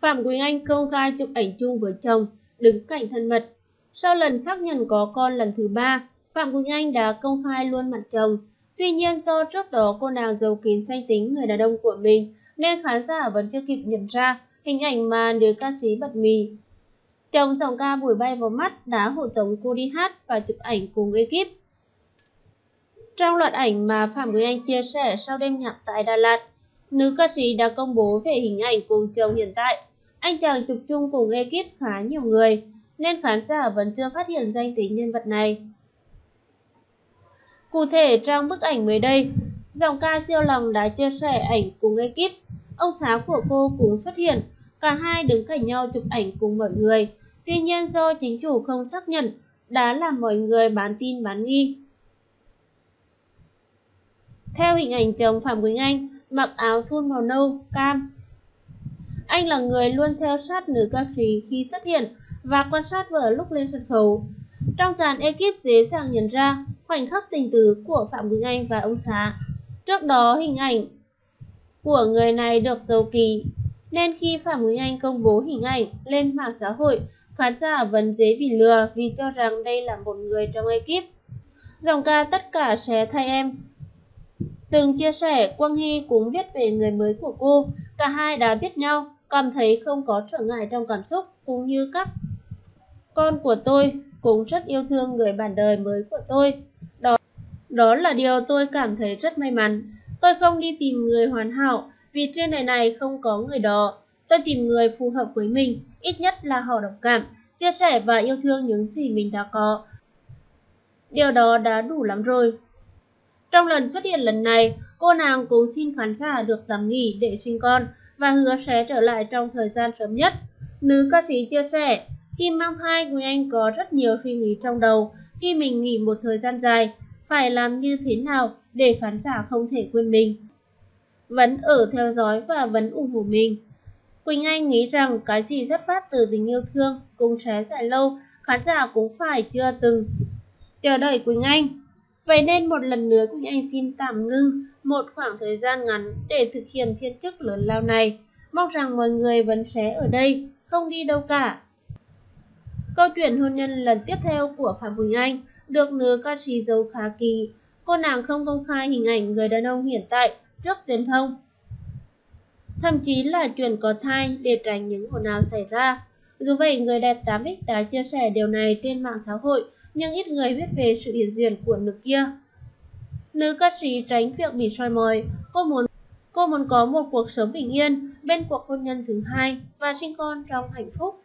Phạm Quỳnh Anh công khai chụp ảnh chung với chồng, đứng cạnh thân mật. Sau lần xác nhận có con lần thứ ba, Phạm Quỳnh Anh đã công khai luôn mặt chồng. Tuy nhiên do trước đó cô nàng giấu kín danh tính người đàn ông của mình, nên khán giả vẫn chưa kịp nhận ra hình ảnh mà nữ ca sĩ bật mì. Chồng giọng ca bùi bay vào mắt đã hộ tống cô đi hát và chụp ảnh cùng ekip. Trong loạt ảnh mà Phạm Quỳnh Anh chia sẻ sau đêm nhạc tại Đà Lạt, nữ ca sĩ đã công bố về hình ảnh cùng chồng hiện tại. Anh chàng chụp chung cùng ekip khá nhiều người, nên khán giả vẫn chưa phát hiện danh tính nhân vật này. Cụ thể trong bức ảnh mới đây, dòng ca siêu lòng đã chia sẻ ảnh cùng ekip. Ông xã của cô cũng xuất hiện, cả hai đứng cạnh nhau chụp ảnh cùng mọi người. Tuy nhiên do chính chủ không xác nhận, đã làm mọi người bán tin bán nghi. Theo hình ảnh chồng Phạm Quỳnh Anh, mặc áo thun màu nâu, cam. Anh là người luôn theo sát nữ ca sĩ khi xuất hiện và quan sát vợ lúc lên sân khấu. Trong dàn ekip dễ dàng nhận ra khoảnh khắc tình tứ của Phạm Quỳnh Anh và ông xã. Trước đó hình ảnh của người này được giấu kỳ, nên khi Phạm Quỳnh Anh công bố hình ảnh lên mạng xã hội, khán giả vẫn dễ bị lừa vì cho rằng đây là một người trong ekip. Dòng ca tất cả sẽ thay em Từng chia sẻ, Quang Hy cũng viết về người mới của cô. Cả hai đã biết nhau, cảm thấy không có trở ngại trong cảm xúc, cũng như các con của tôi cũng rất yêu thương người bạn đời mới của tôi. Đó, đó là điều tôi cảm thấy rất may mắn. Tôi không đi tìm người hoàn hảo, vì trên đời này không có người đó. Tôi tìm người phù hợp với mình, ít nhất là họ đồng cảm, chia sẻ và yêu thương những gì mình đã có. Điều đó đã đủ lắm rồi. Trong lần xuất hiện lần này, cô nàng cũng xin khán giả được tạm nghỉ để sinh con và hứa sẽ trở lại trong thời gian sớm nhất. Nữ ca sĩ chia sẻ, khi mang thai Quỳnh Anh có rất nhiều suy nghĩ trong đầu khi mình nghỉ một thời gian dài, phải làm như thế nào để khán giả không thể quên mình. Vẫn ở theo dõi và vẫn ủng hộ mình. Quỳnh Anh nghĩ rằng cái gì xuất phát từ tình yêu thương cũng sẽ dài lâu, khán giả cũng phải chưa từng chờ đợi Quỳnh Anh. Vậy nên một lần nữa Quỳnh Anh xin tạm ngưng một khoảng thời gian ngắn để thực hiện thiên chức lớn lao này. Mong rằng mọi người vẫn sẽ ở đây, không đi đâu cả. Câu chuyện hôn nhân lần tiếp theo của Phạm Quỳnh Anh được nữ ca sĩ giấu khá kỳ. Cô nàng không công khai hình ảnh người đàn ông hiện tại trước truyền thông. Thậm chí là chuyện có thai để tránh những ồn ào xảy ra. Dù vậy, người đẹp 8X đã chia sẻ điều này trên mạng xã hội nhưng ít người biết về sự hiện diện của nữ kia. Nữ ca sĩ tránh việc bị soi mói, cô muốn cô muốn có một cuộc sống bình yên bên cuộc hôn nhân thứ hai và sinh con trong hạnh phúc.